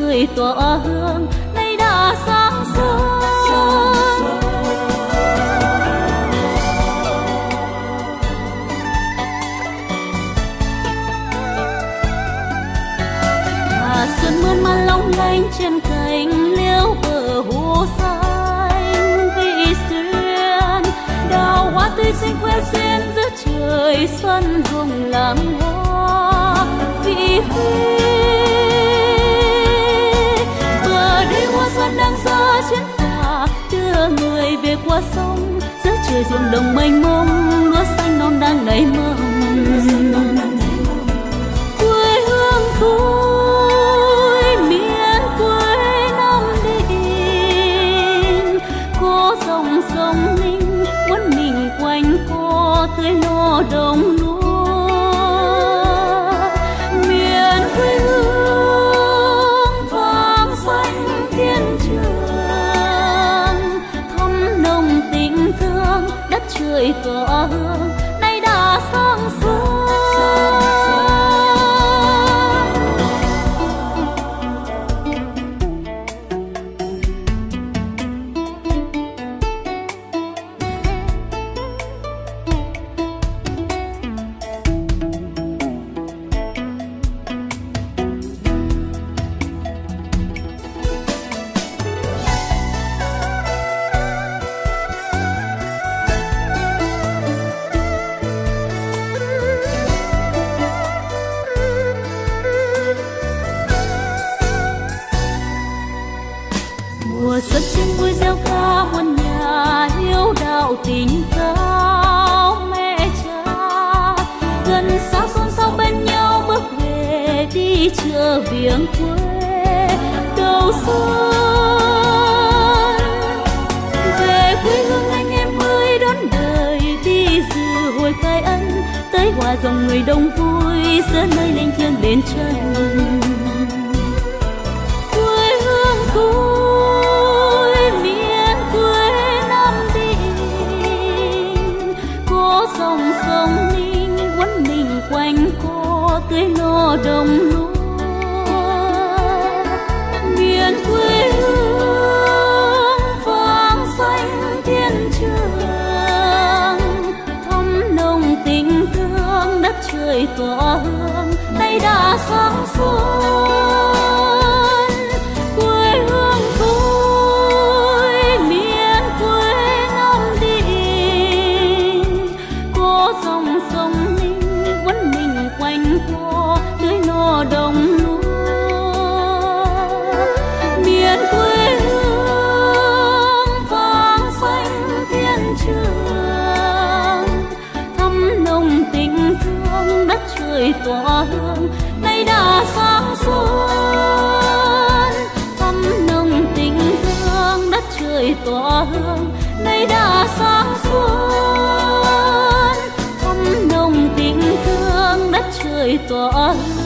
tươi tỏa hương nay đã sáng sớm. Hà xuân mơn man long lanh trên cành liễu bờ hồ xanh, vị xuyên đào hoa tươi xinh quên xuyên giữa trời xuân hồng làm hoa. Vị huyên sông giữa trời ruộng đồng mênh mông. người có hương mùa xuân trên vui reo ca, muôn nhà hiếu đạo tình cao, mẹ cha. Gần xa xôn xao bên nhau, bước về đi chợ viếng quê. Đầu xuân, về quê hương anh em mới đón đời, đi dự hồi khai ân. Tới hòa dòng người đông vui, giữa nơi linh thiêng đến chân. dòng sông ninh quấn mình quanh cô tươi lo đồng lúa. Miền quê hương vang xanh thiên trường, thắm nồng tình thương đất trời tỏa hương, tay đã sáng xuống đời tỏa hương, nay đã xa xôi thắm nồng tình thương, đất trời tỏa hương, nay đã xa xôi thắm nồng tình thương, đất trời tỏa hương.